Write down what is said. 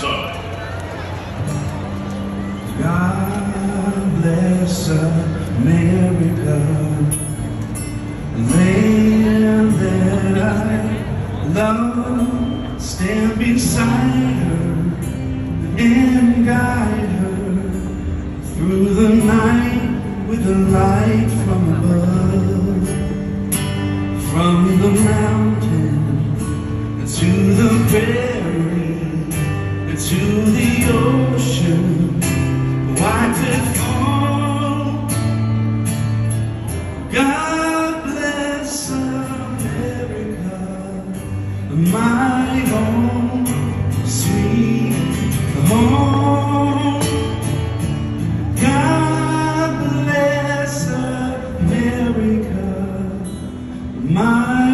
Side. God bless America, land that I love. Stand beside her and guide her through the night with the light from above, from the mountain to the river the ocean. Why did fall? God bless America My home Sweet home. God bless America My